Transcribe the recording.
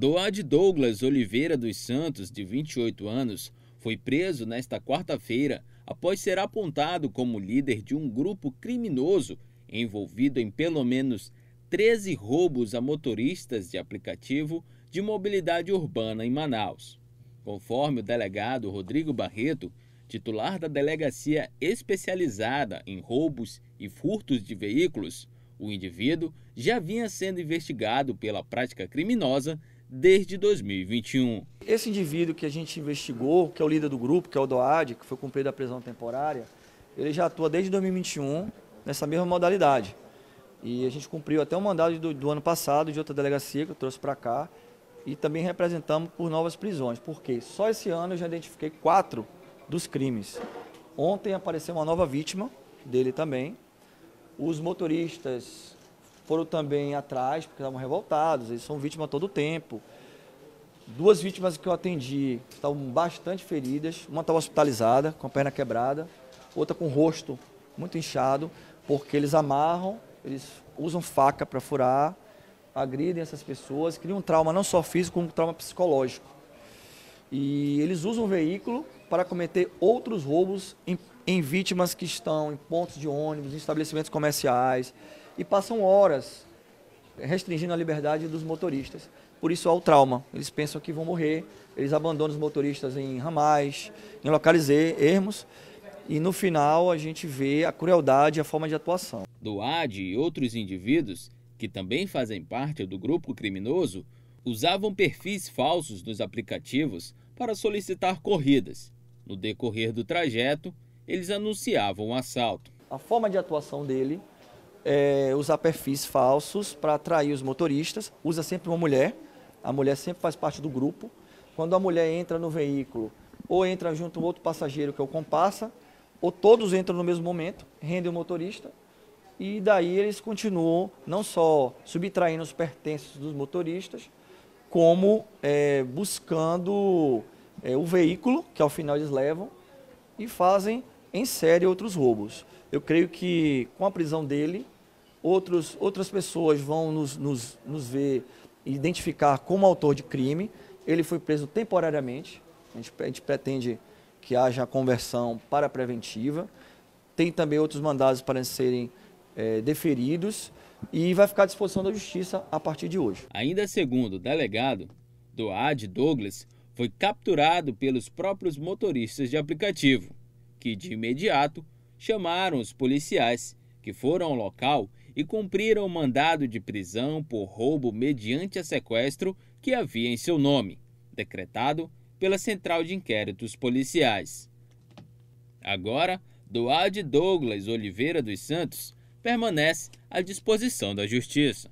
Doad Douglas Oliveira dos Santos, de 28 anos, foi preso nesta quarta-feira após ser apontado como líder de um grupo criminoso envolvido em pelo menos 13 roubos a motoristas de aplicativo de mobilidade urbana em Manaus. Conforme o delegado Rodrigo Barreto, titular da delegacia especializada em roubos e furtos de veículos, o indivíduo já vinha sendo investigado pela prática criminosa desde 2021. Esse indivíduo que a gente investigou, que é o líder do grupo, que é o Doad, que foi cumprido a prisão temporária, ele já atua desde 2021 nessa mesma modalidade. E a gente cumpriu até o mandado do, do ano passado de outra delegacia que eu trouxe para cá e também representamos por novas prisões. Porque só esse ano eu já identifiquei quatro dos crimes. Ontem apareceu uma nova vítima dele também. Os motoristas foram também atrás, porque estavam revoltados, eles são vítimas todo o tempo. Duas vítimas que eu atendi estavam bastante feridas, uma estava hospitalizada, com a perna quebrada, outra com o rosto muito inchado, porque eles amarram, eles usam faca para furar, agridem essas pessoas, criam um trauma não só físico, como um trauma psicológico. E eles usam o veículo para cometer outros roubos em, em vítimas que estão em pontos de ônibus, em estabelecimentos comerciais, e passam horas restringindo a liberdade dos motoristas. Por isso há o trauma. Eles pensam que vão morrer, eles abandonam os motoristas em ramais, em locais ermos, e no final a gente vê a crueldade e a forma de atuação. Doad e outros indivíduos, que também fazem parte do grupo criminoso, usavam perfis falsos nos aplicativos para solicitar corridas. No decorrer do trajeto, eles anunciavam o assalto. A forma de atuação dele é, usar perfis falsos para atrair os motoristas, usa sempre uma mulher, a mulher sempre faz parte do grupo. Quando a mulher entra no veículo, ou entra junto um outro passageiro que é o comparsa, ou todos entram no mesmo momento, rendem o motorista, e daí eles continuam não só subtraindo os pertences dos motoristas, como é, buscando é, o veículo, que ao final eles levam, e fazem em série outros roubos. Eu creio que com a prisão dele, outros, outras pessoas vão nos, nos, nos ver identificar como autor de crime. Ele foi preso temporariamente. A gente, a gente pretende que haja a conversão para a preventiva. Tem também outros mandados para serem é, deferidos e vai ficar à disposição da Justiça a partir de hoje. Ainda segundo o delegado, Doad Douglas foi capturado pelos próprios motoristas de aplicativo, que de imediato chamaram os policiais, que foram ao local e cumpriram o mandado de prisão por roubo mediante a sequestro que havia em seu nome, decretado pela Central de Inquéritos Policiais. Agora, Doad Douglas Oliveira dos Santos permanece à disposição da Justiça.